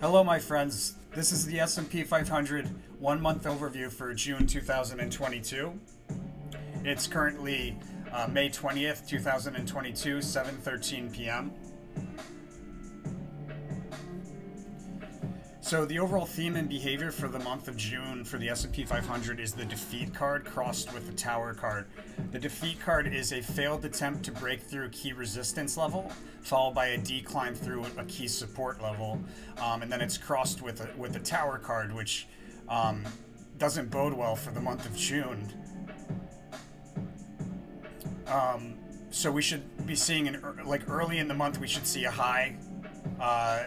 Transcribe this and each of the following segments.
Hello, my friends. This is the S&P 500 one-month overview for June 2022. It's currently uh, May 20th, 2022, 7:13 p.m. So the overall theme and behavior for the month of June for the S&P 500 is the defeat card crossed with the tower card. The defeat card is a failed attempt to break through a key resistance level, followed by a decline through a key support level, um, and then it's crossed with a with the tower card, which um, doesn't bode well for the month of June. Um, so we should be seeing an like early in the month we should see a high. Uh,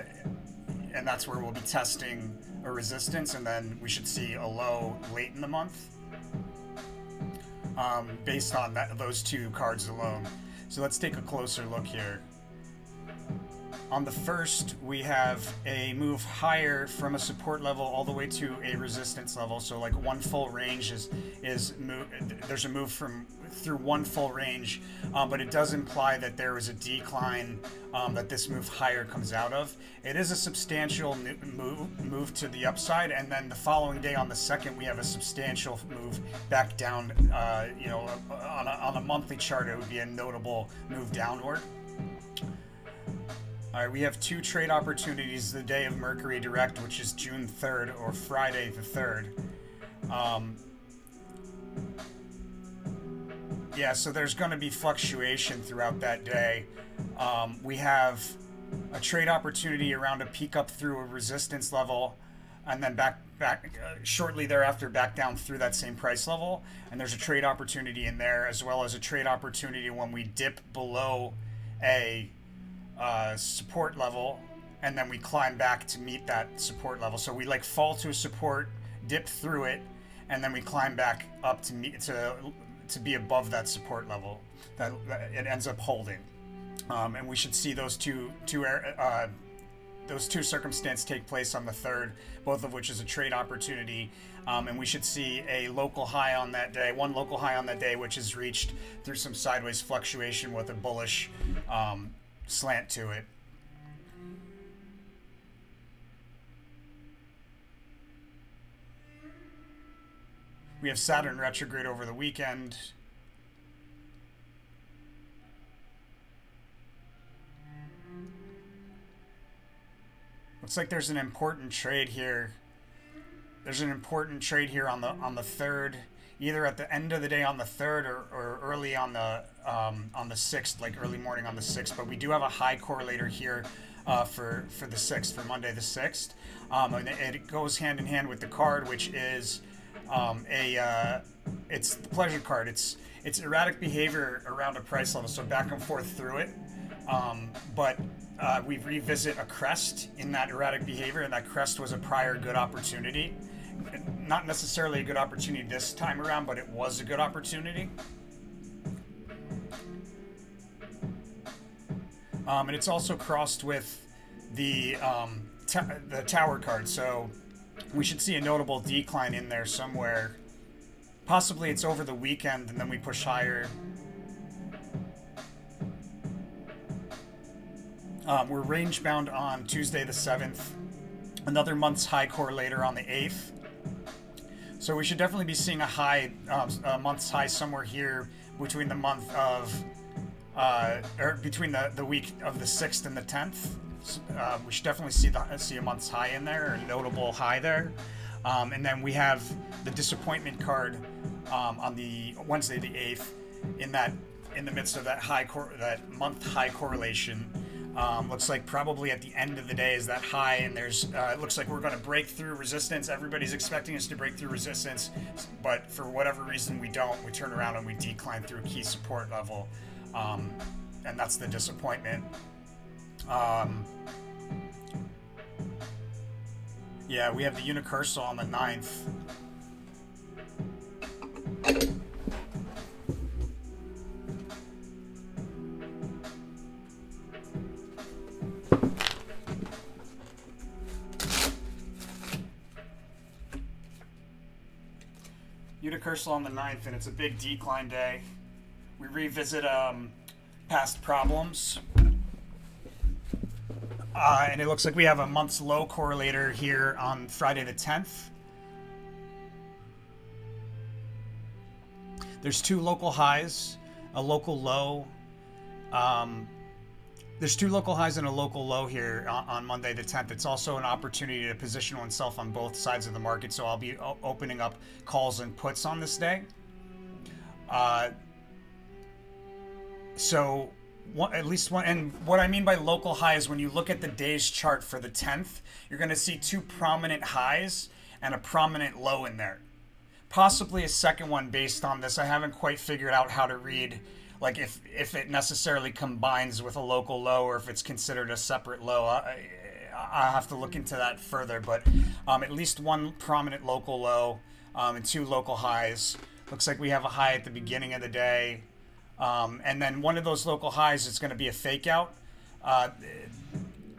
and that's where we'll be testing a resistance, and then we should see a low late in the month um, based on that, those two cards alone. So let's take a closer look here. On the first, we have a move higher from a support level all the way to a resistance level. So like one full range is is move, there's a move from through one full range, um, but it does imply that there is a decline um, that this move higher comes out of. It is a substantial move move to the upside, and then the following day on the second, we have a substantial move back down. Uh, you know, on a, on a monthly chart, it would be a notable move downward. All right, we have two trade opportunities the day of Mercury Direct, which is June 3rd or Friday the 3rd. Um, yeah, so there's going to be fluctuation throughout that day. Um, we have a trade opportunity around a peak up through a resistance level and then back back uh, shortly thereafter back down through that same price level and there's a trade opportunity in there as well as a trade opportunity when we dip below a uh, support level, and then we climb back to meet that support level. So we like fall to a support, dip through it, and then we climb back up to meet to to be above that support level that, that it ends up holding. Um, and we should see those two two uh, those two circumstances take place on the third, both of which is a trade opportunity. Um, and we should see a local high on that day, one local high on that day, which is reached through some sideways fluctuation with a bullish um, slant to it. We have Saturn retrograde over the weekend. Looks like there's an important trade here. There's an important trade here on the on the third either at the end of the day on the third or, or early on the um, on the sixth, like early morning on the sixth. But we do have a high correlator here uh, for for the sixth, for Monday the sixth, um, and it goes hand in hand with the card, which is um, a uh, it's the pleasure card. It's it's erratic behavior around a price level, so back and forth through it. Um, but uh, we revisit a crest in that erratic behavior, and that crest was a prior good opportunity not necessarily a good opportunity this time around, but it was a good opportunity. Um, and it's also crossed with the um, the tower card, so we should see a notable decline in there somewhere. Possibly it's over the weekend, and then we push higher. Um, we're range bound on Tuesday the 7th. Another month's high correlator on the 8th. So we should definitely be seeing a high, uh, a month's high somewhere here between the month of, uh, or between the, the week of the 6th and the 10th. Uh, we should definitely see the see a month's high in there, a notable high there. Um, and then we have the disappointment card um, on the Wednesday the 8th in that in the midst of that high that month high correlation um, looks like probably at the end of the day is that high, and there's uh, it looks like we're going to break through resistance. Everybody's expecting us to break through resistance, but for whatever reason we don't. We turn around and we decline through key support level, um, and that's the disappointment. Um, yeah, we have the unicursal on the 9th. Unicursal on the 9th, and it's a big decline day. We revisit um, past problems. Uh, and it looks like we have a month's low correlator here on Friday the 10th. There's two local highs, a local low. Um, there's two local highs and a local low here on, on, Monday the 10th. It's also an opportunity to position oneself on both sides of the market. So I'll be opening up calls and puts on this day. Uh, so one, at least one, and what I mean by local high is when you look at the day's chart for the 10th, you're going to see two prominent highs and a prominent low in there. Possibly a second one based on this. I haven't quite figured out how to read, like if if it necessarily combines with a local low or if it's considered a separate low. I, I have to look into that further, but um, at least one prominent local low um, and two local highs. Looks like we have a high at the beginning of the day, um, and then one of those local highs is going to be a fake out. Uh,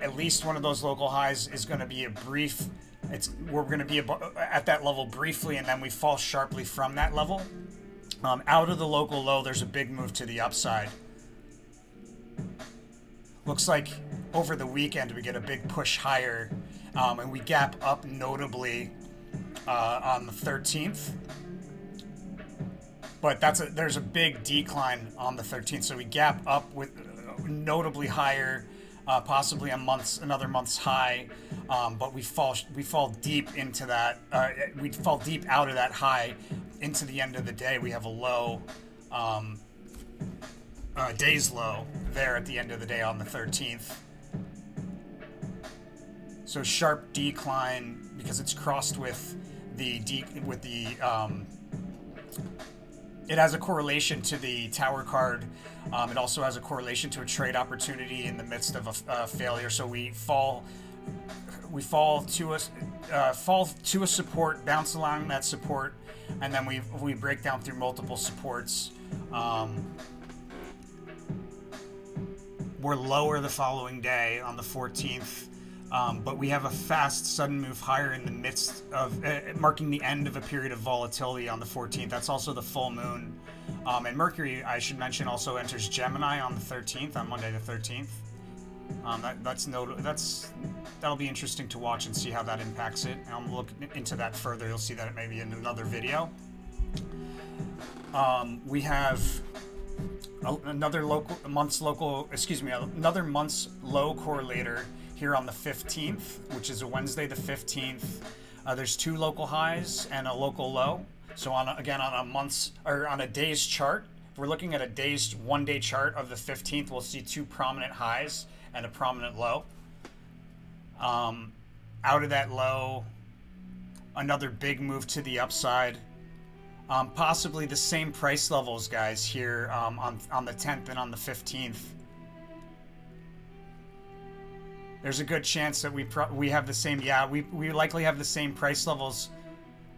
at least one of those local highs is going to be a brief. It's we're going to be at that level briefly, and then we fall sharply from that level. Um, out of the local low, there's a big move to the upside. Looks like over the weekend we get a big push higher, um, and we gap up notably uh, on the 13th but that's a there's a big decline on the 13th. So we gap up with notably higher, uh, possibly a month's another month's high, um, but we fall we fall deep into that. Uh, we fall deep out of that high into the end of the day. We have a low. Um, uh, days low there at the end of the day on the 13th. So sharp decline because it's crossed with the de- with the um, it has a correlation to the tower card. Um, it also has a correlation to a trade opportunity in the midst of a, a failure. So we fall, we fall to a uh, fall to a support, bounce along that support, and then we we break down through multiple supports. Um, we're lower the following day on the 14th. Um, but we have a fast, sudden move higher in the midst of uh, marking the end of a period of volatility on the 14th. That's also the full moon. Um, and Mercury, I should mention, also enters Gemini on the 13th, on Monday the 13th. Um, that, that's no, that's that'll be interesting to watch and see how that impacts it. And I'll look into that further. You'll see that it may be in another video. Um, we have another local month's local, excuse me, another month's low correlator here on the 15th, which is a Wednesday the 15th. Uh, there's two local highs and a local low. So on a, again on a month's or on a day's chart, if we're looking at a day's one day chart of the 15th, we'll see two prominent highs and a prominent low. Um, out of that low, another big move to the upside. Um, possibly the same price levels, guys, here um, on on the 10th and on the 15th there's a good chance that we we have the same. Yeah, we we likely have the same price levels.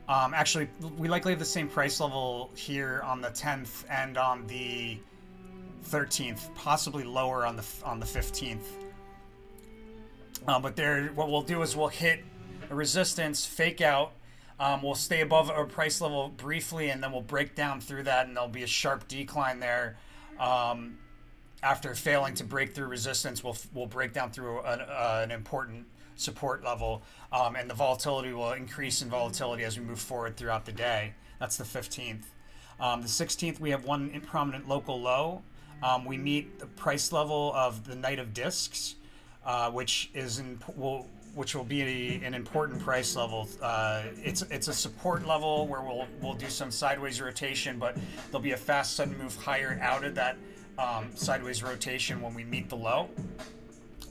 Um, actually, we likely have the same price level here on the 10th and on the 13th, possibly lower on the on the 15th. Um, but there, what we'll do is we'll hit a resistance, fake out. Um, we'll stay above our price level briefly, and then we'll break down through that, and there'll be a sharp decline there. Um, after failing to break through resistance, will will break down through an, uh, an important support level, um, and the volatility will increase in volatility as we move forward throughout the day. That's the 15th. Um, the 16th, we have one prominent local low. Um, we meet the price level of the Knight of Discs, uh, which is in, will which will be a, an important price level. Uh, it's it's a support level where we'll we'll do some sideways rotation, but there'll be a fast sudden move higher out of that um, sideways rotation when we meet the low.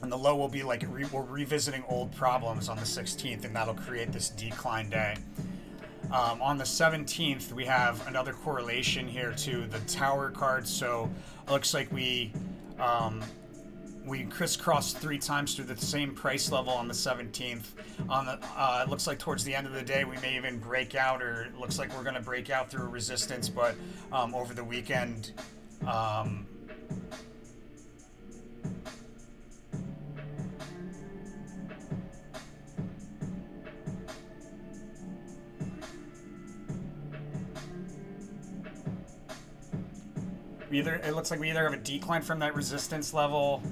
And the low will be like re we're revisiting old problems on the 16th, and that'll create this decline day. Um, on the 17th, we have another correlation here to the tower card. So it looks like we um, we crisscrossed three times through the same price level on the 17th. On the, uh, it looks like towards the end of the day we may even break out, or it looks like we're going to break out through resistance. But um, over the weekend, um, either it looks like we either have a decline from that resistance level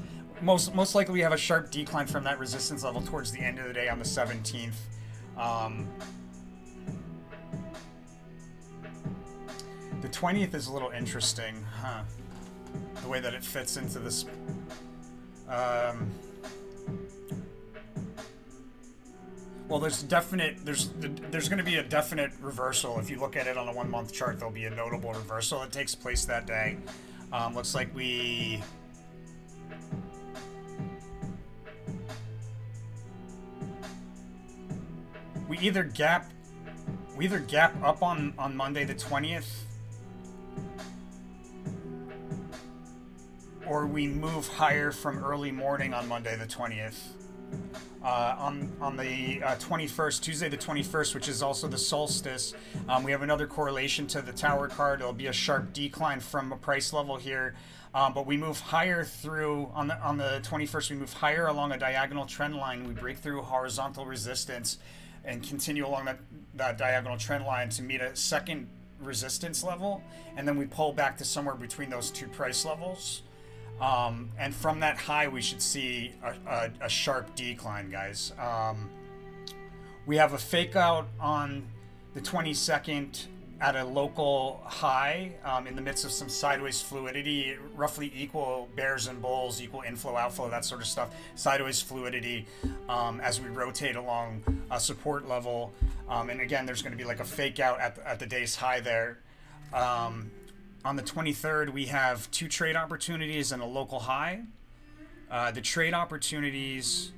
most most likely we have a sharp decline from that resistance level towards the end of the day on the 17th. Um, the 20th is a little interesting, huh? The way that it fits into this. Um, well, there's definite there's there's going to be a definite reversal. If you look at it on a one month chart, there'll be a notable reversal that takes place that day. Um, looks like we we either gap we either gap up on on Monday the 20th or we move higher from early morning on Monday the 20th. Uh, on on the uh, 21st, Tuesday the 21st, which is also the solstice, um, we have another correlation to the tower card. It'll be a sharp decline from a price level here, um, but we move higher through on the on the 21st. We move higher along a diagonal trend line. We break through horizontal resistance and continue along that, that diagonal trend line to meet a second resistance level, and then we pull back to somewhere between those two price levels. Um, and from that high, we should see a, a, a sharp decline, guys. Um, we have a fake out on the 22nd at a local high um, in the midst of some sideways fluidity, roughly equal bears and bulls, equal inflow, outflow, that sort of stuff. Sideways fluidity um, as we rotate along a support level. Um, and again, there's going to be like a fake out at, at the day's high there. On the 23rd, we have two trade opportunities and a local high. Uh, the trade opportunities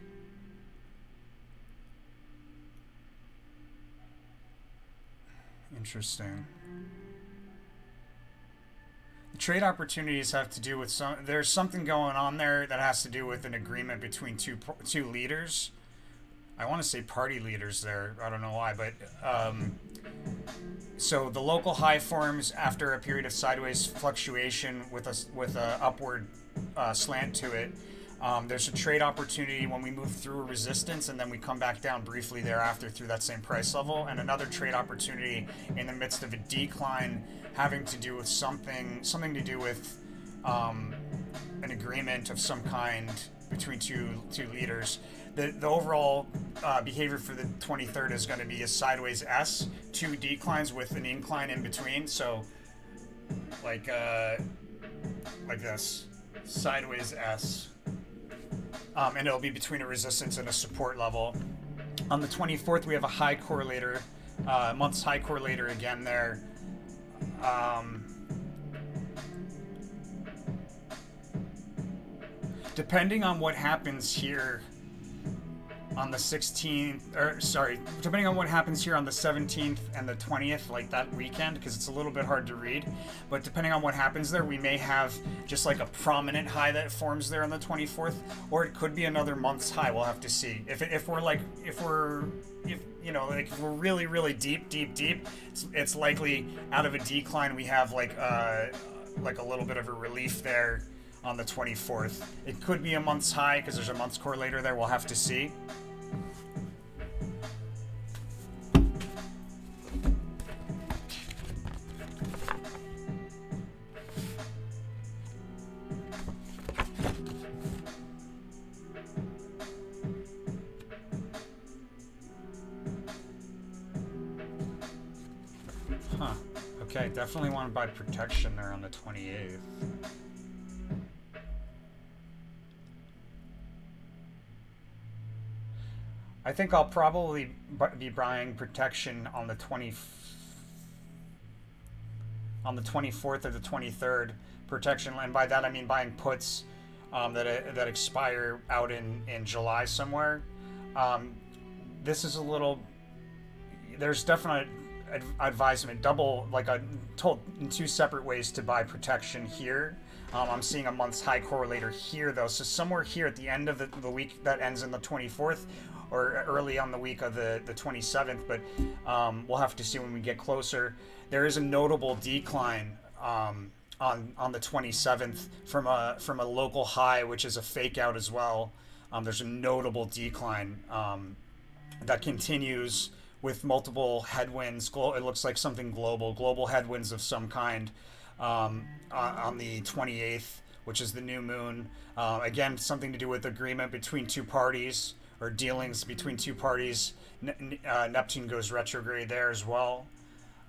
Interesting. The trade opportunities have to do with some. There's something going on there that has to do with an agreement between two two leaders. I want to say party leaders there. I don't know why, but um, so the local high forms after a period of sideways fluctuation with a with a upward uh, slant to it. Um, there's a trade opportunity when we move through a resistance and then we come back down briefly thereafter through that same price level, and another trade opportunity in the midst of a decline having to do with something something to do with um, an agreement of some kind between two two leaders. The, the overall uh, behavior for the 23rd is going to be a sideways S, two declines with an incline in between. So, like uh, like this, sideways S um, and it'll be between a resistance and a support level. On the 24th, we have a high correlator, uh, month's high correlator again there. Um, depending on what happens here on the 16th, or sorry, depending on what happens here on the 17th and the 20th, like that weekend, because it's a little bit hard to read. But depending on what happens there, we may have just like a prominent high that forms there on the 24th, or it could be another month's high. We'll have to see. If, if we're like, if we're, if you know, like if we're really, really deep, deep, deep, it's, it's likely out of a decline we have like, uh, like a little bit of a relief there on the 24th. It could be a month's high because there's a month's correlator there. We'll have to see. Okay, definitely want to buy protection there on the 28th. I think I'll probably be buying protection on the 20 on the 24th or the 23rd protection and by that I mean buying puts um, that uh, that expire out in in July somewhere. Um, this is a little there's definite advisement double like I told in two separate ways to buy protection here. Um, I'm seeing a month's high correlator here though, so somewhere here at the end of the, the week that ends in the 24th or early on the week of the, the 27th, but um, we'll have to see when we get closer. There is a notable decline um, on on the 27th from a from a local high, which is a fake out as well. Um, there's a notable decline um, that continues with multiple headwinds. It looks like something global, global headwinds of some kind um, on the 28th which is the new moon. Uh, again, something to do with agreement between two parties or dealings between two parties. Ne- uh, Neptune goes retrograde there as well.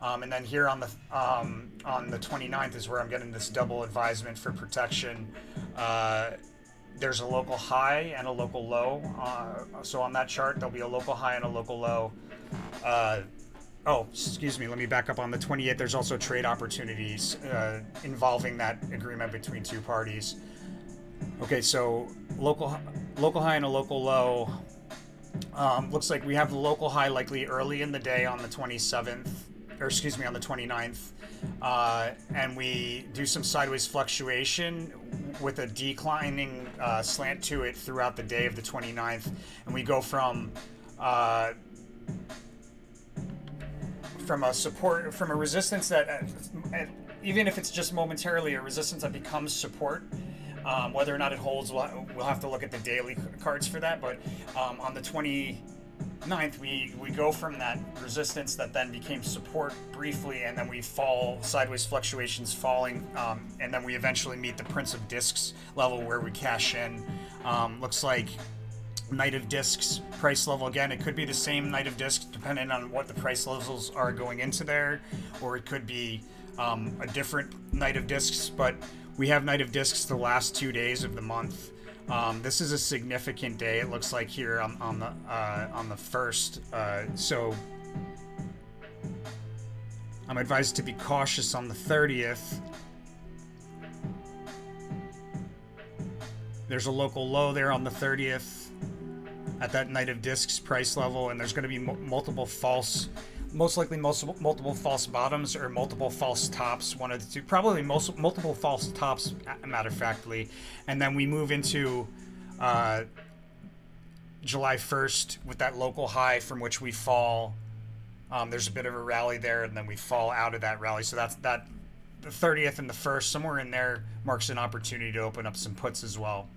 Um, and then here on the um, on the 29th is where I'm getting this double advisement for protection. Uh, there's a local high and a local low. Uh, so on that chart, there'll be a local high and a local low. Uh, oh, excuse me. Let me back up on the 28th. There's also trade opportunities uh, involving that agreement between two parties. Okay, so local local high and a local low. Um, looks like we have the local high likely early in the day on the 27th, or excuse me, on the 29th. Uh, and we do some sideways fluctuation with a declining uh, slant to it throughout the day of the 29th. And we go from uh, from a support from a resistance that uh, even if it's just momentarily a resistance that becomes support um, whether or not it holds we'll, we'll, have to look at the daily cards for that but um, on the 29th we we go from that resistance that then became support briefly and then we fall sideways fluctuations falling um, and then we eventually meet the prince of discs level where we cash in um, looks like Knight of Discs price level. Again, it could be the same Knight of Discs depending on what the price levels are going into there, or it could be um, a different Knight of Discs. But we have Knight of Discs the last two days of the month. Um, this is a significant day. It looks like here on, on the uh, on the first. Uh, so I'm advised to be cautious on the 30th. There's a local low there on the 30th at that Knight of Discs price level, and there's going to be multiple false, most likely multiple, multiple false bottoms or multiple false tops, one of the two, probably most, multiple false tops, matter of factly, and then we move into uh, July 1st with that local high from which we fall. Um, there's a bit of a rally there, and then we fall out of that rally. So that's that. The 30th and the first, somewhere in there, marks an opportunity to open up some puts as well.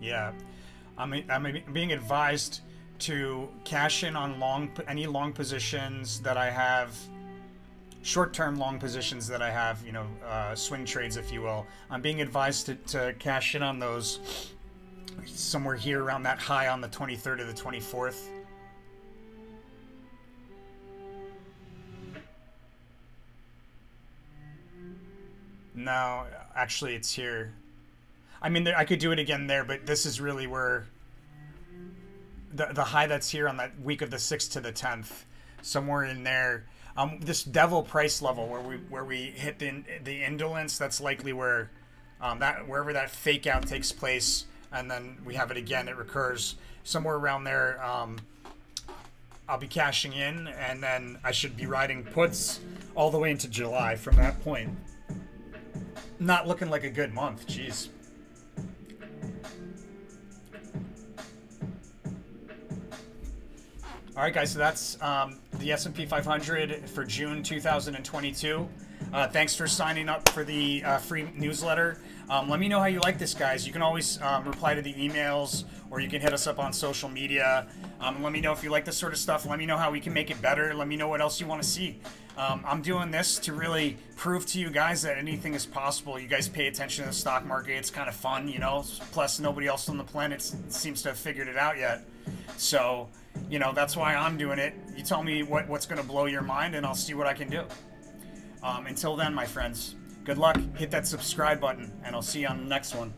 Yeah, I'm I'm being advised to cash in on long any long positions that I have short-term long positions that I have, you know, uh, swing trades, if you will. I'm being advised to, to cash in on those somewhere here around that high on the 23rd or the 24th. No, actually, it's here. I mean, I could do it again there, but this is really where the the high that's here on that week of the sixth to the tenth, somewhere in there. Um, this devil price level where we where we hit the the indolence. That's likely where um, that wherever that fake out takes place, and then we have it again. It recurs somewhere around there. Um, I'll be cashing in, and then I should be riding puts all the way into July from that point. Not looking like a good month. Jeez. All right, guys. So that's um, the S&P 500 for June 2022. Uh, thanks for signing up for the uh, free newsletter. Um, let me know how you like this, guys. You can always um, reply to the emails, or you can hit us up on social media. Um, let me know if you like this sort of stuff. Let me know how we can make it better. Let me know what else you want to see. Um, I'm doing this to really prove to you guys that anything is possible. You guys pay attention to the stock market. It's kind of fun, you know. Plus, nobody else on the planet seems to have figured it out yet. So you know, that's why I'm doing it. You tell me what, what's going to blow your mind, and I'll see what I can do. Um, until then, my friends, good luck. Hit that subscribe button, and I'll see you on the next one.